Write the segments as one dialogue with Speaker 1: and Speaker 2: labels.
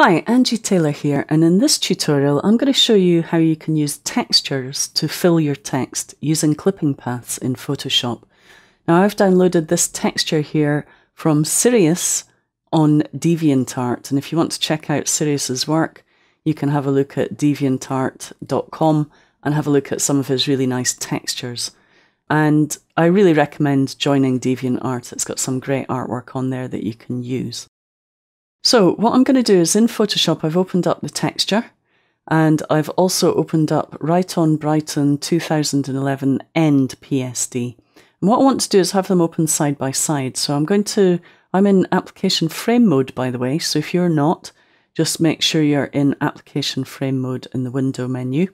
Speaker 1: Hi, Angie Taylor here, and in this tutorial I'm going to show you how you can use textures to fill your text using clipping paths in Photoshop. Now I've downloaded this texture here from Sirius on DeviantArt, and if you want to check out Sirius's work, you can have a look at deviantart.com and have a look at some of his really nice textures. And I really recommend joining DeviantArt. It's got some great artwork on there that you can use. So what I'm going to do is in Photoshop, I've opened up the texture and I've also opened up Right on Brighton 2011 End PSD. And what I want to do is have them open side by side. So I'm going to, I'm in application frame mode, by the way. So if you're not, just make sure you're in application frame mode in the window menu.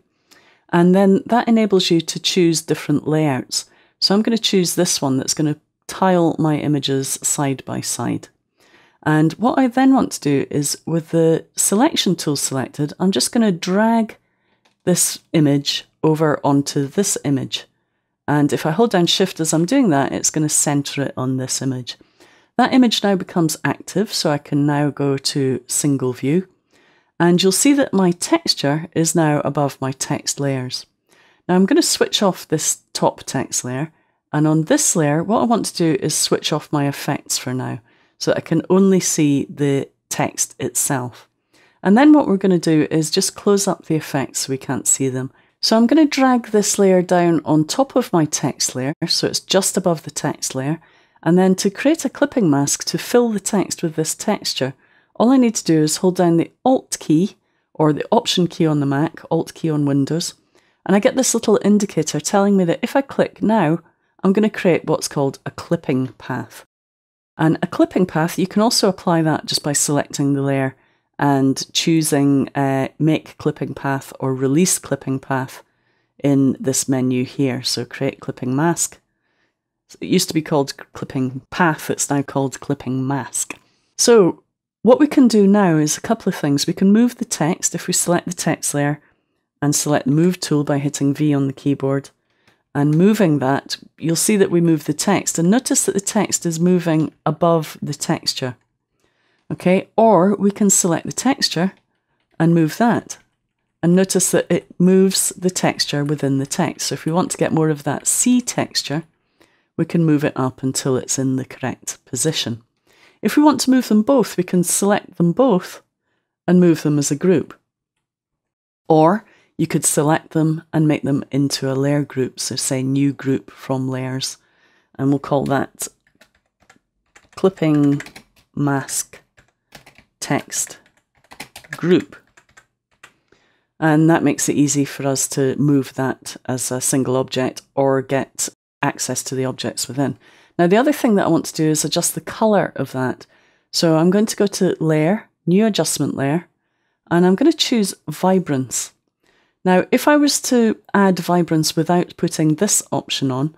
Speaker 1: And then that enables you to choose different layouts. So I'm going to choose this one that's going to tile my images side by side. And what I then want to do is with the selection tool selected, I'm just going to drag this image over onto this image. And if I hold down shift as I'm doing that, it's going to center it on this image. That image now becomes active, so I can now go to single view. And you'll see that my texture is now above my text layers. Now I'm going to switch off this top text layer. And on this layer, what I want to do is switch off my effects for now so I can only see the text itself. And then what we're going to do is just close up the effects so we can't see them. So I'm going to drag this layer down on top of my text layer, so it's just above the text layer. And then to create a clipping mask to fill the text with this texture, all I need to do is hold down the Alt key or the Option key on the Mac, Alt key on Windows, and I get this little indicator telling me that if I click now, I'm going to create what's called a clipping path. And a clipping path, you can also apply that just by selecting the layer and choosing uh, make clipping path or release clipping path in this menu here. So create clipping mask. So it used to be called clipping path, it's now called clipping mask. So what we can do now is a couple of things. We can move the text if we select the text layer and select the move tool by hitting V on the keyboard and moving that, you'll see that we move the text. And notice that the text is moving above the texture. Okay, or we can select the texture and move that. And notice that it moves the texture within the text. So if we want to get more of that sea texture, we can move it up until it's in the correct position. If we want to move them both, we can select them both and move them as a group. Or you could select them and make them into a layer group. So say new group from layers, and we'll call that clipping mask text group. And that makes it easy for us to move that as a single object or get access to the objects within. Now, the other thing that I want to do is adjust the color of that. So I'm going to go to Layer, New Adjustment Layer, and I'm going to choose Vibrance. Now, if I was to add vibrance without putting this option on,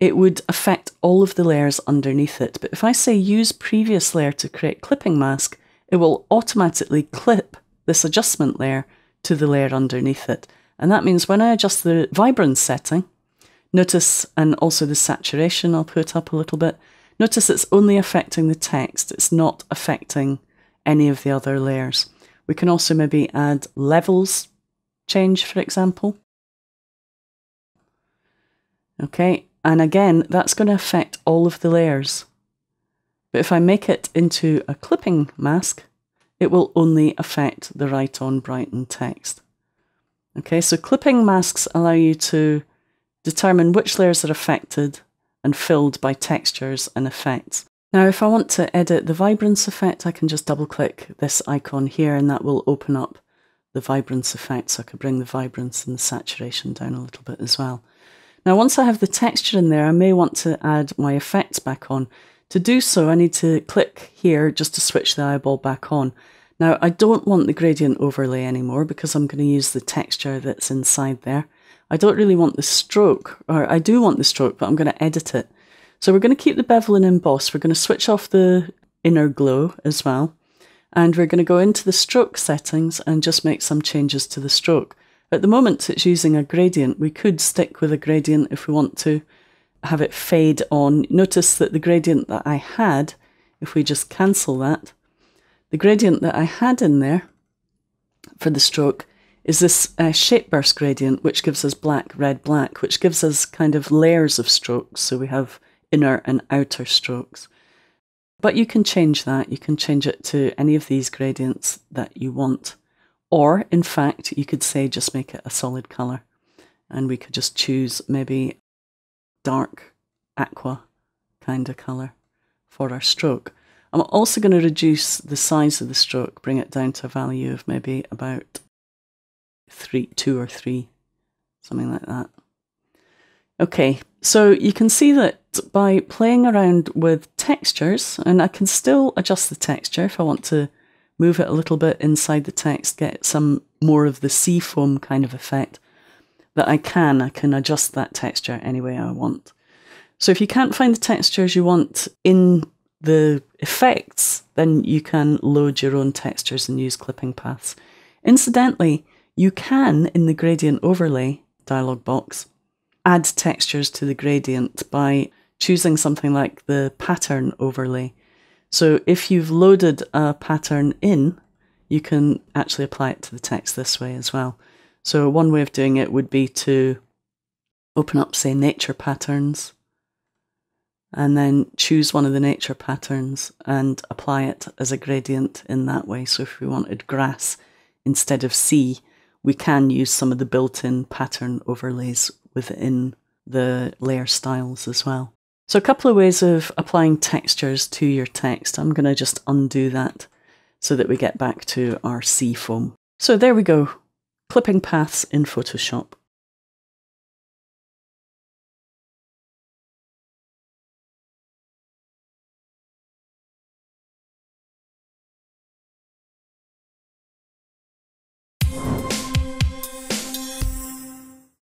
Speaker 1: it would affect all of the layers underneath it. But if I say use previous layer to create clipping mask, it will automatically clip this adjustment layer to the layer underneath it. And that means when I adjust the vibrance setting, notice, and also the saturation, I'll put up a little bit, notice it's only affecting the text. It's not affecting any of the other layers. We can also maybe add levels change, for example. Okay, and again, that's going to affect all of the layers. But if I make it into a clipping mask, it will only affect the right on Brighton text. Okay, so clipping masks allow you to determine which layers are affected and filled by textures and effects. Now, if I want to edit the vibrance effect, I can just double click this icon here and that will open up the vibrance effect, so I could bring the vibrance and the saturation down a little bit as well. Now, once I have the texture in there, I may want to add my effects back on. To do so, I need to click here just to switch the eyeball back on. Now, I don't want the gradient overlay anymore because I'm going to use the texture that's inside there. I don't really want the stroke, or I do want the stroke, but I'm going to edit it. So we're going to keep the bevel and emboss. We're going to switch off the inner glow as well. And we're going to go into the stroke settings and just make some changes to the stroke. At the moment, it's using a gradient. We could stick with a gradient if we want to have it fade on. Notice that the gradient that I had, if we just cancel that, The gradient that I had in there for the stroke is this uh, shape burst gradient, which gives us black, red, black, which gives us kind of layers of strokes. So we have inner and outer strokes. But you can change that. You can change it to any of these gradients that you want. Or, in fact, you could say just make it a solid colour. And we could just choose maybe dark aqua kind of colour for our stroke. I'm also going to reduce the size of the stroke, bring it down to a value of maybe about three, two or three, something like that. Okay, so you can see that by playing around with textures, and I can still adjust the texture if I want to move it a little bit inside the text, get some more of the sea foam kind of effect, that I can, I can adjust that texture any way I want. So if you can't find the textures you want in the effects, then you can load your own textures and use clipping paths. Incidentally, you can, in the gradient overlay dialog box, add textures to the gradient by choosing something like the pattern overlay. So if you've loaded a pattern in, you can actually apply it to the text this way as well. So one way of doing it would be to open up, say, nature patterns, and then choose one of the nature patterns and apply it as a gradient in that way. So if we wanted grass instead of sea, we can use some of the built-in pattern overlays within the layer styles as well. So a couple of ways of applying textures to your text. I'm going to just undo that so that we get back to our sea foam. So there we go, clipping paths in Photoshop.